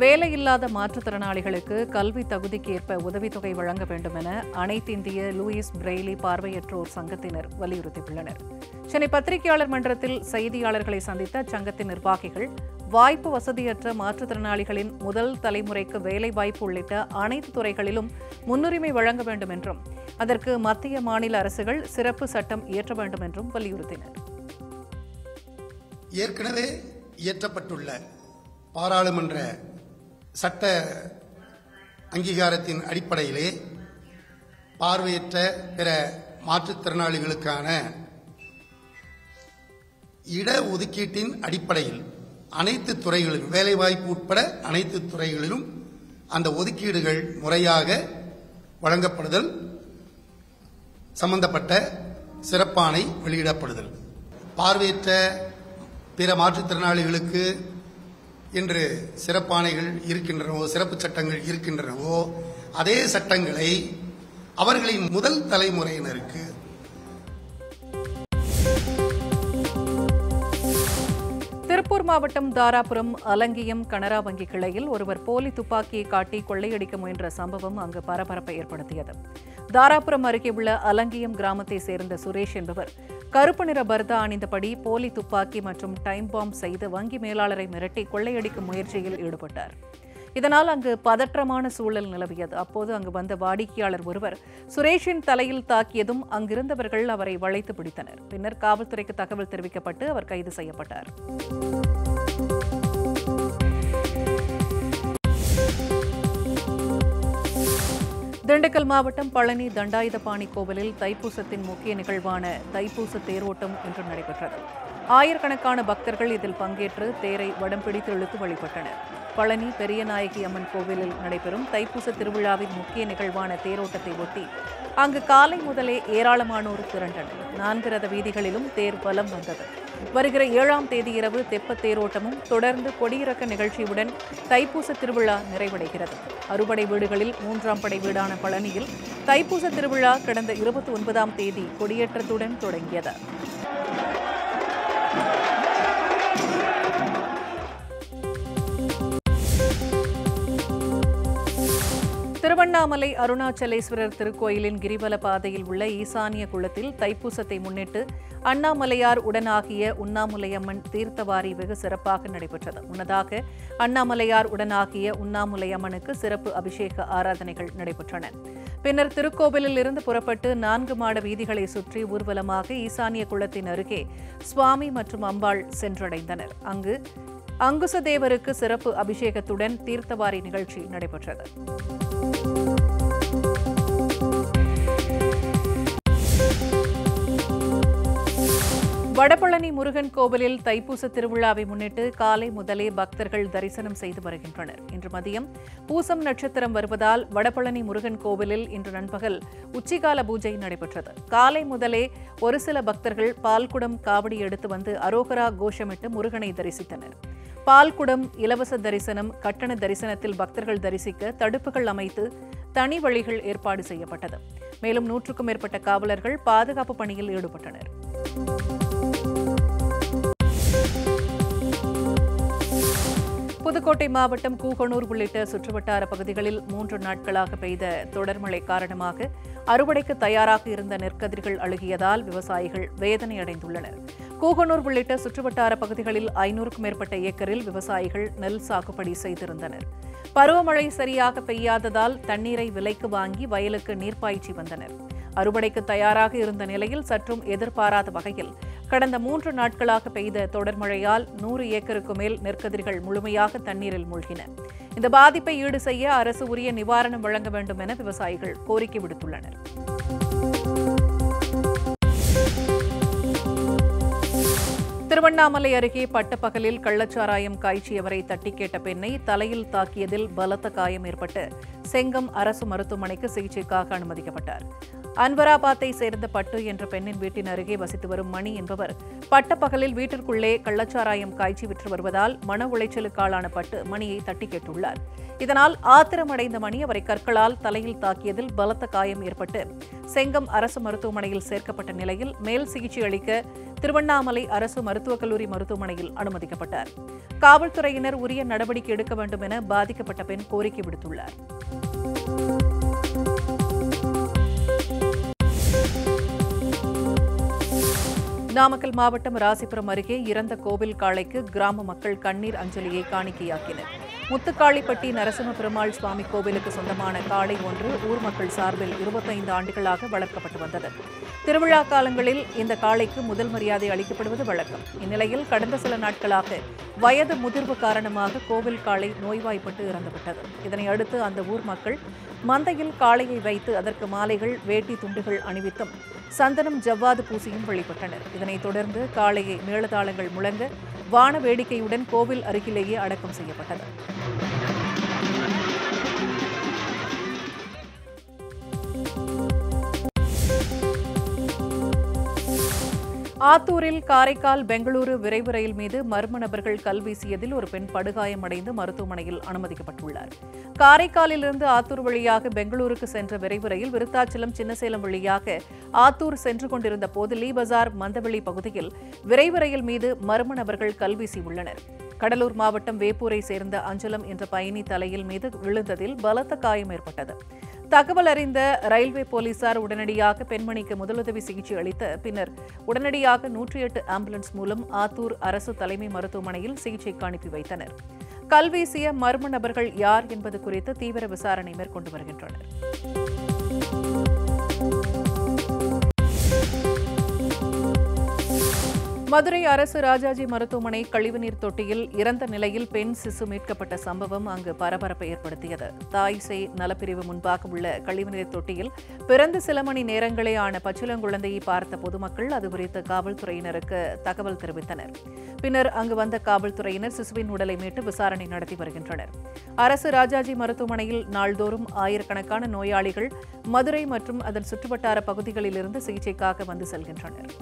வேலையில்லாத மாற்றுத்திறனாளிகளுக்கு கல்வி தகுதிக்கேற்ப உதவித்தொகை வழங்க வேண்டும் என அனைத்திந்திய லூயிஸ் பிரெய்லி பார்வையற்றோர் சங்கத்தினர் வலியுறுத்தியுள்ளனர். சென்னை பத்திரிகையாளர் மன்றத்தில் செய்தியாளர்களை சந்தித்த அச்சங்கத்தின் நிர்வாகிகள் வாய்ப்பு வசதியற்ற மாற்றுத்திறனாளிகளின் முதல் தலைமுறைக்கு வேலைவாய்ப்பு உள்ளிட்ட அனைத்து துறைகளிலும் முன்னுரிமை வழங்க வேண்டும் என்றும் அதற்கு மத்திய மாநில அரசுகள் சிறப்பு சட்டம் இயற்ற வேண்டும் என்றும் வலியுறுத்தினர். ஏற்கனவே இயற்றப்பட்டுள்ள பாராளுமன்ற சட்ட அங்கீகாரத்தின் அடிப்படையிலே பார்வையற்ற பிற மாற்றுத்திறனாளிகளுக்கான இட ஒதுக்கீட்டின் அடிப்படையில் அனைத்து துறைகளிலும் வேலைவாய்ப்பு உட்பட அனைத்து துறைகளிலும் அந்த ஒதுக்கீடுகள் முறையாக வழங்கப்படுதல் சம்பந்தப்பட்ட சிறப்பானை வெளியிடப்படுதல். பார்வையற்ற பிற மாற்றுத்திறனாளிகளுக்கு இன்று சிறப்பாணைகள் இருக்கின்றனவோ சிறப்பு சட்டங்கள் இருக்கின்றனவோ அதே சட்டங்களை அவர்களின் முதல் தலைமுறையினருக்கு திருப்பூர் மாவட்டம் தாராபுரம் அலங்கியம் கனரா வங்கி கிளையில் ஒருவர் போலி துப்பாக்கியை காட்டி கொள்ளையடிக்க முயன்ற சம்பவம் அங்கு பரபரப்பை ஏற்படுத்தியது. தாராபுரம் அருகே உள்ள அலங்கியம் கிராமத்தை சேர்ந்த சுரேஷ் என்பவர் கருப்பு நிற பர்தா அணிந்தபடி போலி துப்பாக்கி மற்றும் டைம் பாம்ப் செய்து வங்கி மேலாளரை மிரட்டி கொள்ளையடிக்கும் முயற்சியில் ஈடுபட்டார். இதனால் அங்கு பதற்றமான சூழல் நிலவியது. அப்போது அங்கு வந்த வாடிக்கையாளர் ஒருவர் சுரேஷின் தலையில் தாக்கியதும் அங்கிருந்தவர்கள் அவரை வளைத்து பிடித்தனர். பின்னர் காவல்துறைக்கு தகவல் தெரிவிக்கப்பட்டு அவர் கைது செய்யப்பட்டார். திண்டுக்கல் மாவட்டம் பழனி தண்டாயுதபாணி கோவிலில் தைப்பூசத்தின் முக்கிய நிகழ்வான தைப்பூச தேரோட்டம் இன்று நடைபெற்றது. ஆயிரக்கணக்கான பக்தர்கள் இதில் பங்கேற்று தேரை வடம் பிடித்து இழுத்து வழிபட்டனர். பழனி பெரியநாயகி அம்மன் கோவிலில் நடைபெறும் தைப்பூச திருவிழாவின் முக்கிய நிகழ்வான தேரோட்டத்தை ஒட்டி அங்கு காலை முதலே ஏராளமானோர் திரண்டனர். நான்கு ரத வீதிகளிலும் தேர் பலம் வந்தது. வருகிற ஏழாம் தேதி இரவு தெப்பத் தேரோட்டமும் தொடர்ந்து கொடியிறக்க நிகழ்ச்சியுடன் தைப்பூச திருவிழா நிறைவடைகிறது. அறுபடை வீடுகளில் மூன்றாம் படை வீடான பழனியில் தைப்பூச திருவிழா கடந்த இருபத்தி ஒன்பதாம் தேதி கொடியேற்றத்துடன் தொடங்கியது. திருவண்ணாமலை அருணாச்சலேஸ்வரர் திருக்கோயிலின் கிரிவல பாதையில் உள்ள ஈசானிய குளத்தில் தைப்பூசத்தை முன்னிட்டு அண்ணாமலையார் உடனாகிய உண்ணாமுலையம்மன் தீர்த்தவாரி வெகு சிறப்பாக நடைபெற்றது. முன்னதாக அண்ணாமலையார் உடனாகிய உண்ணாமுலையம்மனுக்கு சிறப்பு அபிஷேக ஆராதனைகள் நடைபெற்றன. பின்னர் திருக்கோவிலில் இருந்து புறப்பட்டு நான்கு மாட வீதிகளை சுற்றி ஊர்வலமாக ஈசானிய குளத்தின் அருகே சுவாமி மற்றும் அம்பாள் சென்றடைந்தனர். அங்கு அங்குசதேவருக்கு சிறப்பு அபிஷேகத்துடன் தீர்த்தவாரி நிகழ்ச்சி நடைபெற்றது. வடபழனி முருகன் கோவிலில் தைப்பூச திருவிழாவை முன்னிட்டு காலை முதலே பக்தர்கள் தரிசனம் செய்து வருகின்றனர். இன்று மதியம் பூசம் நட்சத்திரம் வருவதால் வடபழனி முருகன் கோவிலில் இன்று நண்பகல் உச்சிகால பூஜை நடைபெற்றது. காலை முதலே ஒரு சில பக்தர்கள் பால்குடம் காவடி எடுத்து வந்து அரோகரா கோஷமிட்டு முருகனை தரிசித்தனர். பால்குடம் இலவச தரிசனம் கட்டண தரிசனத்தில் பக்தர்கள் தரிசிக்க தடுப்புகள் அமைத்து தனி வழிகள் ஏற்பாடு செய்யப்பட்டது. மேலும் நூற்றுக்கும் மேற்பட்ட காவலர்கள் பாதுகாப்பு பணியில் ஈடுபட்டனர். புதுக்கோட்டை மாவட்டம் கூகனூர் உள்ளிட்ட சுற்றுவட்டார பகுதிகளில் மூன்று நாட்களாக பெய்த தொடர் மழை காரணமாக அறுவடைக்கு தயாராக இருந்த நெற்கதிர்கள் அழுகியதால் விவசாயிகள் வேதனை அடைந்துள்ளனர். கூகனூர் உள்ளிட்ட சுற்றுவட்டார பகுதிகளில் ஐநூறுக்கும் மேற்பட்ட ஏக்கரில் விவசாயிகள் நெல் சாகுபடி செய்திருந்தனர். பருவமழை சரியாக பெய்யாததால் தண்ணீரை விலைக்கு வாங்கி வயலுக்கு நீர் பாய்ச்சி வந்தனர். அறுவடைக்கு தயாராக இருந்த நிலையில் சற்றும் எதிர்பாராத வகையில் கடந்த மூன்று நாட்களாக பெய்த தொடர் மழையால் நூறு ஏக்கருக்கு மேல் நெற்கதிர்கள் முழுமையாக தண்ணீரில் மூழ்கின. இந்த பாதிப்பை ஈடு செய்ய அரசு உரிய நிவாரணம் வழங்க வேண்டும் என விவசாயிகள் கோரிக்கை விடுத்துள்ளனர். திருவண்ணாமலை அருகே பட்டப்பகலில் கள்ளச்சாராயம் காய்ச்சியவரை தட்டி கேட்ட பெண்ணை தலையில் தாக்கியதில் பலத்த காயம் ஏற்பட்டு செங்கம் அரசு மருத்துவமனைக்கு சிகிச்சைக்காக அனுமதிக்கப்பட்டார். அன்வராபாத்தை சேர்ந்த பட்டு என்ற பெண்ணின் வீட்டின் அருகே வசித்து வரும் மணி என்பவர். பட்டப்பகலில் வீட்டிற்குள்ளே கள்ளச்சாராயம் காய்ச்சி விற்று வருவதால் மன உளைச்சலுக்காளான பட்டு மணியை தட்டி கேட்டுள்ளார். இதனால் ஆத்திரமடைந்த மணி அவரை கற்களால் தலையில் தாக்கியதில் பலத்த காயம் ஏற்பட்டு செங்கம் அரசு மருத்துவமனையில் சேர்க்கப்பட்ட நிலையில் மேல் சிகிச்சை அளிக்க திருவண்ணாமலை அரசு மருத்துவக் கல்லூரி மருத்துவமனையில் அனுமதிக்கப்பட்டார். காவல்துறையினர் உரிய நடவடிக்கை எடுக்க வேண்டும் என பாதிக்கப்பட்ட பெண் கோரிக்கை விடுத்துள்ளார். நாமக்கல் மாவட்டம் ராசிபுரம் அருகே இறந்த கோவில் காளைக்கு கிராம மக்கள் கண்ணீர் அஞ்சலியை காணிக்கையாக்கினர். முத்துக்காளிப்பட்டி நரசிம்ம பெருமாள் சுவாமி கோவிலுக்கு சொந்தமான காளை ஒன்று ஊர் மக்கள் சார்பில் இருபத்தைந்து ஆண்டுகளாக வளர்க்கப்பட்டு வந்தது. திருவிழா காலங்களில் இந்த காளைக்கு முதல் மரியாதை அளிக்கப்படுவது வழக்கம். இந்நிலையில் கடந்த சில நாட்களாக வயது முதிர்வு காரணமாக கோவில் காளை நோய்வாய்ப்பட்டு இறந்துவிட்டது. இதனை அடுத்து அந்த ஊர் மக்கள் மந்தையில் காளையை வைத்து அதற்கு மாலைகள் வேட்டி துண்டுகள் அணிவித்தும் சந்தனம் ஜவ்வாது பூசியும் வழிபட்டனர் இதனைத் தொடர்ந்து காளையை மேளதாளங்கள் முழங்க வான வேடிக்கையுடன் கோவில் அருகிலேயே அடக்கம் செய்யப்பட்டது. ஆத்தூரில் காரைக்கால் பெங்களூரு விரைவு ரயில் மீது மர்ம நபர்கள் கல் வீசியதில் ஒரு பெண் படுகாயமடைந்து மருத்துவமனையில் அனுமதிக்கப்பட்டுள்ளார். காரைக்காலிலிருந்து ஆத்தூர் வழியாக பெங்களூருக்கு சென்ற விரைவு ரயில் விருத்தாச்சலம் சின்னசேலம் வழியாக ஆத்தூர் சென்று கொண்டிருந்த போது லீ பஜார் மந்தவெளி பகுதியில் விரைவு ரயில் மீது மர்ம நபர்கள் கல் வீசியுள்ளனர். கடலூர் மாவட்டம் வேப்பூரை சேர்ந்த அஞ்சலம் என்ற பயணி தலையில் மீது விழுந்ததில் பலத்த காயம் ஏற்பட்டது. தகவல் அறிந்த ரயில்வே போலீசார் உடனடியாக பெண்மணிக்கு முதலுதவி சிகிச்சை அளித்த பின்னர் உடனடியாக நூற்றி எட்டு ஆம்புலன்ஸ் மூலம் ஆத்தூர் அரசு தலைமை மருத்துவமனையில் சிகிச்சைக்கு அனுப்பி வைத்தனர். கல்வீசிய மர்ம நபர்கள் யார் என்பது குறித்து தீவிர விசாரணை மேற்கொண்டு வருகின்றனர். மதுரை அரசு ராஜாஜி மருத்துவமனை கழிவுநீர் தொட்டியில் இறந்த நிலையில் பெண் சிசு மீட்கப்பட்ட சம்பவம் அங்கு பரபரப்பை ஏற்படுத்தியது. தாய் செய் நலப்பிரிவு முன்பாக உள்ள கழிவுநீர் தொட்டியில் பிறந்து சில மணி நேரங்களே ஆன பச்சிளங்குழந்தையை பார்த்த பொதுமக்கள் அது குறித்து காவல்துறையினருக்கு தகவல் தெரிவித்தனர். பின்னர் அங்கு வந்த காவல்துறையினர் சிசுவின் உடலை மீட்டு விசாரணை நடத்தி வருகின்றனர். அரசு ராஜாஜி மருத்துவமனையில் நாள்தோறும் ஆயிரக்கணக்கான நோயாளிகள் மதுரை மற்றும் அதன் சுற்றுவட்டார பகுதிகளிலிருந்து சிகிச்சைக்காக வந்து செல்கின்றனர்.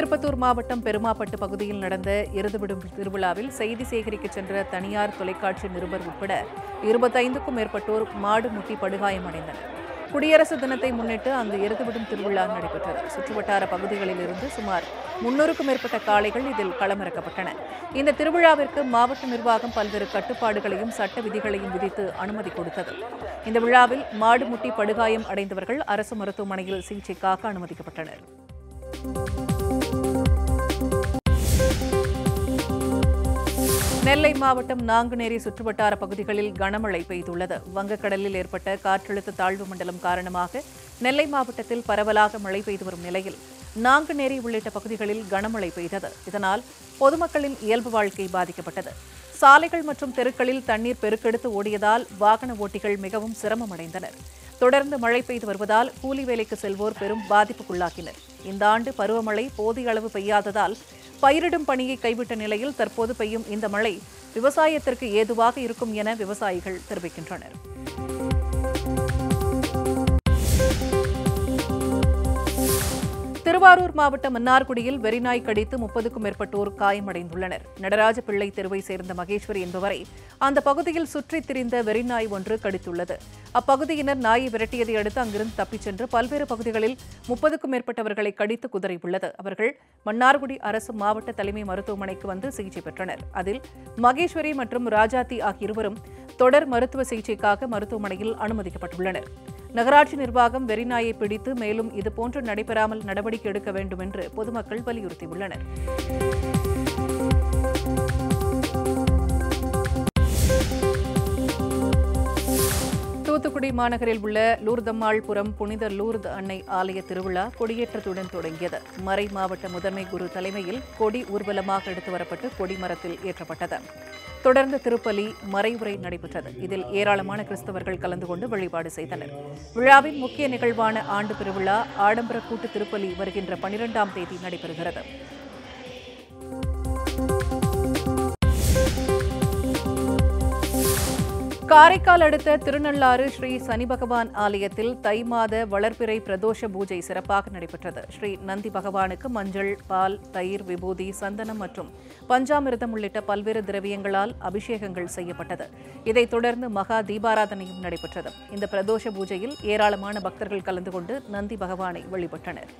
திருப்பத்தூர் மாவட்டம் பெருமாப்பட்டு பகுதியில் நடந்த இறுதிவிடும் திருவிழாவில் செய்தி சேகரிக்க சென்ற தனியார் தொலைக்காட்சி நிருபர் உட்பட இருபத்தைந்துக்கும் மேற்பட்டோர் மாடு முட்டி படுகாயமடைந்தனர் குடியரசு தினத்தை முன்னிட்டு அங்கு இறுதிவிடும் திருவிழா நடைபெற்றது. சுற்றுவட்டார பகுதிகளில் இருந்து சுமார் முன்னூறுக்கும் மேற்பட்ட காளைகள் இதில் களமிறக்கப்பட்டன. இந்த திருவிழாவிற்கு மாவட்ட நிர்வாகம் பல்வேறு கட்டுப்பாடுகளையும் சட்ட விதிகளையும் விதித்து அனுமதி கொடுத்தது. இந்த விழாவில் மாடு முட்டி படுகாயம் அடைந்தவர்கள் அரசு மருத்துவமனையில் சிகிச்சைக்காக அனுமதிக்கப்பட்டனர். நெல்லை மாவட்டம் நாங்குநேரி சுற்றுவட்டார பகுதிகளில் கனமழை பெய்துள்ளது. வங்கக்கடலில் ஏற்பட்ட காற்றழுத்த தாழ்வு மண்டலம் காரணமாக நெல்லை மாவட்டத்தில் பரவலாக மழை பெய்து வரும் நிலையில் நாங்குநேரி உள்ளிட்ட பகுதிகளில் கனமழை பெய்தது. இதனால் பொதுமக்களின் இயல்பு வாழ்க்கை பாதிக்கப்பட்டது. சாலைகள் மற்றும் தெருக்களில் தண்ணீர் பெருக்கெடுத்து ஓடியதால் வாகன ஓட்டிகள் மிகவும் சிரமமடைந்தனர். தொடர்ந்து மழை பெய்து வருவதால் கூலி வேலைக்கு செல்வோர் பெரும் பாதிப்புக்குள்ளாகினர் இந்த ஆண்டு பருவமழை போதிய அளவு பெய்யாததால் பயிரிடும் பணியை கைவிட்ட நிலையில் தற்போது பெய்யும் இந்த மழை விவசாயத்திற்கு ஏதுவாக இருக்கும் என விவசாயிகள் தெரிவிக்கின்றனர். திருவாரூர் மாவட்டம் மன்னார்குடியில் வெறிநாய் கடித்து முப்பதுக்கும் மேற்பட்டோர் காயமடைந்துள்ளனர். நடராஜ பிள்ளை தெருவை சேர்ந்த மகேஸ்வரி என்பவரை அந்த பகுதியில் சுற்றித் திரிந்த வெறிநாய் ஒன்று கடித்துள்ளது. அப்பகுதியினர் நாயை விரட்டியதை அடுத்து அங்கிருந்து தப்பிச் சென்று பல்வேறு பகுதிகளில் முப்பதுக்கும் மேற்பட்டவர்களை கடித்து குதறியுள்ளது. அவர்கள் மன்னார்குடி அரசு மாவட்ட தலைமை மருத்துவமனைக்கு வந்து சிகிச்சை பெற்றனர். அதில் மகேஸ்வரி மற்றும் ராஜாத்தி ஆகிய இருவரும் தொடர் மருத்துவ சிகிச்சைக்காக மருத்துவமனையில் அனுமதிக்கப்பட்டுள்ளனர். நகராட்சி நிர்வாகம் வெறிநாயை பிடித்து மேலும் இதுபோன்று நடைபெறாமல் நடவடிக்கை எடுக்க வேண்டும் என்று பொதுமக்கள் வலியுறுத்தியுள்ளனர். தூத்துக்குடி மாநகரில் உள்ள லூர்தம்மாள்புரம் புனித லூர்த் அன்னை ஆலய திருவிழா கொடியேற்றத்துடன் தொடங்கியது. மறை மாவட்ட முதன்மை குரு தலைமையில் கொடி ஊர்வலமாக எடுத்து வரப்பட்டு கொடிமரத்தில் ஏற்றப்பட்டது. தொடர்ந்து திருப்பலி மறைவுரை நடைபெற்றது. இதில் ஏராளமான கிறிஸ்தவர்கள் கலந்து கொண்டு வழிபாடு செய்தனர். விழாவின் முக்கிய நிகழ்வான ஆண்டு பெருவிழா ஆடம்பர கூட்டு திருப்பலி வருகின்ற பனிரெண்டாம் தேதி நடைபெறுகிறது. காரைக்கால் அடுத்த திருநள்ளாறு ஸ்ரீ சனி பகவான் ஆலயத்தில் தை மாத வளர்பிறை பிரதோஷ பூஜை சிறப்பாக நடைபெற்றது. ஸ்ரீ நந்தி பகவானுக்கு மஞ்சள் பால் தயிர் விபூதி சந்தனம் மற்றும் பஞ்சாமிர்தம் உள்ளிட்ட பல்வேறு திரவியங்களால் அபிஷேகங்கள் செய்யப்பட்டது. இதைத் தொடர்ந்து மகா தீபாராதனையும் நடைபெற்றது. இந்த பிரதோஷ பூஜையில் ஏராளமான பக்தர்கள் கலந்து கொண்டு நந்தி பகவானை வழிபட்டனர்.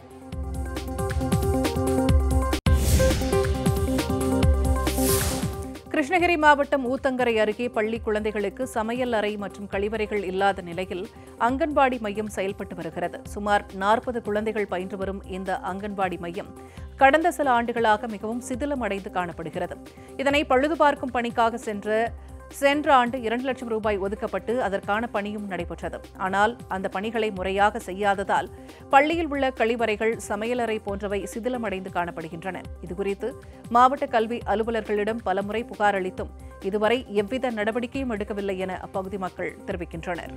கிருஷ்ணகிரி மாவட்டம் ஊத்தங்கரை அருகே பள்ளி குழந்தைகளுக்கு சமையல் அறை மற்றும் கழிவறைகள் இல்லாத நிலையில் அங்கன்வாடி மையம் செயல்பட்டு வருகிறது. சுமார் நாற்பது குழந்தைகள் பயின்று வரும் இந்த அங்கன்வாடி மையம் கடந்த சில ஆண்டுகளாக மிகவும் சிதிலமடைந்து காணப்படுகிறது. இதனை பழுதுபார்க்கும் பணிக்காக சென்ற சென்ற ஆண்டு இரண்டு லட்சம் ரூபாய் ஒதுக்கப்பட்டு அதற்கான பணியும் நடைபெற்றது. ஆனால் அந்த பணிகளை முறையாக செய்யாததால் பள்ளியில் உள்ள கழிவறைகள் சமையலறை போன்றவை சிதிலமடைந்து காணப்படுகின்றன. இதுகுறித்து மாவட்ட கல்வி அலுவலர்களிடம் பலமுறை புகார் அளித்தும் இதுவரை எவ்வித நடவடிக்கையும் எடுக்கவில்லை என அப்பகுதி மக்கள் தெரிவிக்கின்றனர்.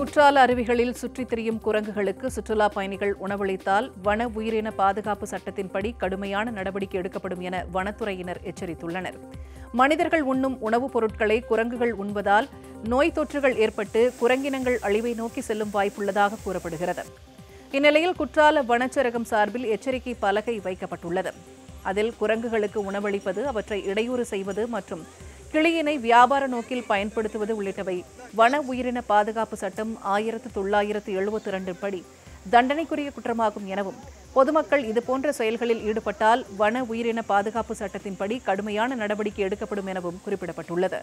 குற்றால அருவிகளில் சுற்றித் திரியும் குரங்குகளுக்கு சுற்றுலா பயணிகள் உணவளித்தால் வன உயிரின பாதுகாப்பு சட்டத்தின்படி கடுமையான நடவடிக்கை எடுக்கப்படும் என வனத்துறையினர் எச்சரித்துள்ளனர். மனிதர்கள் உண்ணும் உணவுப் பொருட்களை குரங்குகள் உண்பதால் நோய் தொற்றுகள் ஏற்பட்டு குரங்கினங்கள் அழிவை நோக்கி செல்லும் வாய்ப்புள்ளதாக கூறப்படுகிறது. இந்நிலையில் குற்றால வனச்சரகம் சார்பில் எச்சரிக்கை பலகை வைக்கப்பட்டுள்ளது. அதில் குரங்குகளுக்கு உணவளிப்பது அவற்றை இடையூறு செய்வது மற்றும் கிளியினை வியாபார நோக்கில் பயன்படுத்துவது உள்ளிட்டவை வன உயிரின பாதுகாப்பு சட்டம் ஆயிரத்து தொள்ளாயிரத்து எழுபத்தி இரண்டு படி தண்டனைக்குரிய குற்றமாகும் எனவும் பொதுமக்கள் இதுபோன்ற செயல்களில் ஈடுபட்டால் வன உயிரின பாதுகாப்பு சட்டத்தின்படி கடுமையான நடவடிக்கை எடுக்கப்படும் எனவும் குறிப்பிடப்பட்டுள்ளது.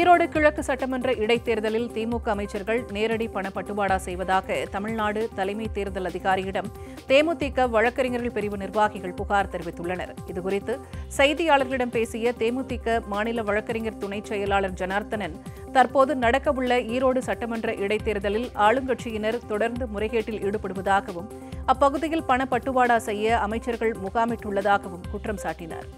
ஈரோடு கிழக்கு சட்டமன்ற இடைத்தேர்தலில் திமுக அமைச்சர்கள் நேரடி பணப்பட்டுவாடா செய்வதாக தமிழ்நாடு தலைமை தேர்தல் அதிகாரியிடம் தேமுதிக வழக்கறிஞர்கள் பிரிவு நிர்வாகிகள் புகார் தெரிவித்துள்ளனர். இதுகுறித்து செய்தியாளர்களிடம் பேசிய தேமுதிக மாநில வழக்கறிஞர் துணை செயலாளர் ஜனார்த்தனன் தற்போது நடக்கவுள்ள ஈரோடு சட்டமன்ற இடைத்தேர்தலில் ஆளுங்கட்சியினர் தொடர்ந்து முறைகேட்டில் ஈடுபடுவதாகவும் அப்பகுதியில் பணப்பட்டுவாடா செய்ய அமைச்சர்கள் முகாமிட்டுள்ளதாகவும் குற்றம் சாட்டினார்.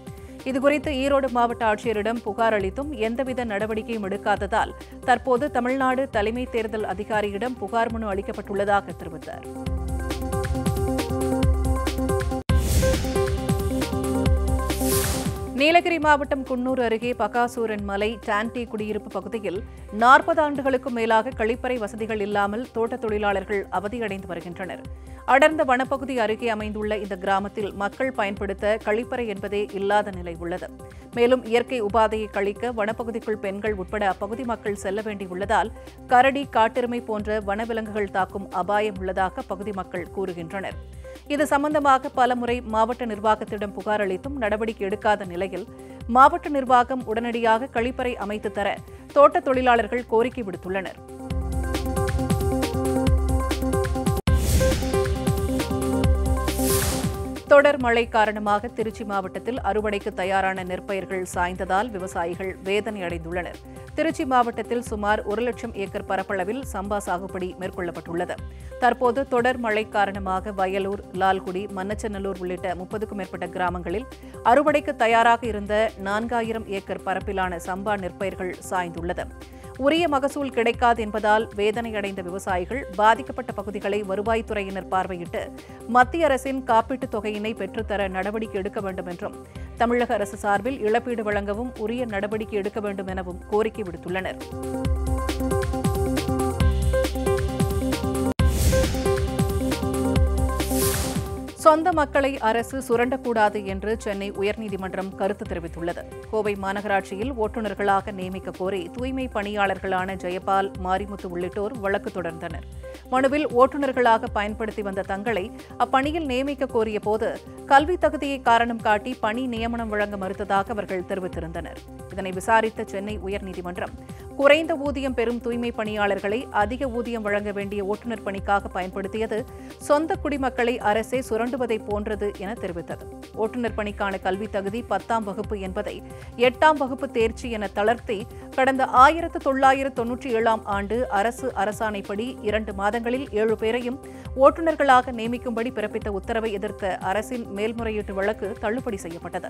இதுகுறித்து ஈரோடு மாவட்ட ஆட்சியரிடம் புகார் அளித்தும் எந்தவித நடவடிக்கையும் எடுக்காததால் தற்போது தமிழ்நாடு தலைமை தேர்தல் அதிகாரியிடம் புகார் மனு அளிக்கப்பட்டுள்ளதாக தெரிவித்தார். நீலகிரி மாவட்டம் குன்னூர் அருகே பகாசூரன் மலை டான்டி குடியிருப்பு பகுதியில் நாற்பது ஆண்டுகளுக்கும் மேலாக கழிப்பறை வசதிகள் இல்லாமல் தோட்டத் தொழிலாளர்கள் அவதியடைந்து வருகின்றனர். அடர்ந்த வனப்பகுதி அருகே அமைந்துள்ள இந்த கிராமத்தில் மக்கள் பயன்படுத்த கழிப்பறை என்பதே இல்லாத நிலை உள்ளது. மேலும் இயற்கை உபாதையை கழிக்க வனப்பகுதிக்குள் பெண்கள் உட்பட அப்பகுதி மக்கள் செல்ல வேண்டியுள்ளதால் கரடி காட்டெருமை போன்ற வனவிலங்குகள் தாக்கும் அபாயம் உள்ளதாக பகுதி மக்கள் கூறுகின்றனர். இது சம்பந்தமாக பலமுறை மாவட்ட நிர்வாகத்திடம் புகார் அளித்தும் நடவடிக்கை எடுக்காத நிலையில் மாவட்ட நிர்வாகம் உடனடியாக கழிப்பறை அமைத்து தர தோட்ட தொழிலாளர்கள் கோரிக்கை விடுத்துள்ளனர். தொடர் மழை காரணமாக திருச்சி மாவட்டத்தில் அறுவடைக்கு தயாரான நெற்பயிர்கள் சாய்ந்ததால் விவசாயிகள் வேதனை அடைந்துள்ளனர். திருச்சி மாவட்டத்தில் சுமார் ஒரு லட்சம் ஏக்கர் பரப்பளவில் சம்பா சாகுபடி மேற்கொள்ளப்பட்டுள்ளது. தற்போது தொடர் மழை காரணமாக வயலூர் லால்குடி மன்னச்சநல்லூர் உள்ளிட்ட முப்பதுக்கும் மேற்பட்ட கிராமங்களில் அறுவடைக்கு தயாராக இருந்த நான்காயிரம் ஏக்கர் பரப்பிலான சம்பா நெற்பயிர்கள் சாய்ந்துள்ளது. உரிய மகசூல் கிடைக்காது என்பதால் வேதனையடைந்த விவசாயிகள் பாதிக்கப்பட்ட பகுதிகளை வருவாய்த்துறையினர் பார்வையிட்டு மத்திய அரசின் காப்பீட்டுத் தொகையினை பெற்றுத்தர நடவடிக்கை எடுக்க வேண்டும் என்றும் தமிழக அரசு சார்பில் இழப்பீடு வழங்கவும் உரிய நடவடிக்கை எடுக்க வேண்டும் எனவும் கோரிக்கை விடுத்துள்ளனர். சொந்த மக்களை அரசு சுரண்டக்கூடாது என்று சென்னை உயர்நீதிமன்றம் கருத்து தெரிவித்துள்ளது. கோவை மாநகராட்சியில் ஓட்டுநர்களாக நியமிக்க கோரி தூய்மை பணியாளர்களான ஜெயபால் மாரிமுத்து உள்ளிட்டோர் வழக்கு தொடர்ந்தனர். மனுவில் ஓட்டுநர்களாக பயன்படுத்தி வந்த தங்களை அப்பணியில் நியமிக்க கோரிய போது கல்வி தகுதியை காரணம் காட்டி பணி நியமனம் வழங்க மறுத்ததாக அவர்கள் தெரிவித்திருந்தனர். இதனை விசாரித்த சென்னை உயர்நீதிமன்றம் குறைந்த ஊதியம் பெறும் தூய்மை பணியாளர்களை அதிக ஊதியம் வழங்க வேண்டிய ஓட்டுநர் பணிக்காக பயன்படுத்தியது சொந்த குடிமக்களை அரசே சுரண்டுவதை போன்றது என தெரிவித்தது. ஓட்டுநர் பணிக்கான கல்வி தகுதி பத்தாம் வகுப்பு என்பதை எட்டாம் வகுப்பு தேர்ச்சி என தளர்த்தி கடந்த ஆயிரத்து தொள்ளாயிரத்து தொன்னூற்றி ஏழாம் ஆண்டு அரசு அரசாணைப்படி இரண்டு மாதங்களில் ஏழு பேரையும் ஓட்டுநர்களாக நியமிக்கும்படி பிறப்பித்த உத்தரவை எதிர்த்த அரசின் மேல்முறையீட்டு வழக்கு தள்ளுபடி செய்யப்பட்டது.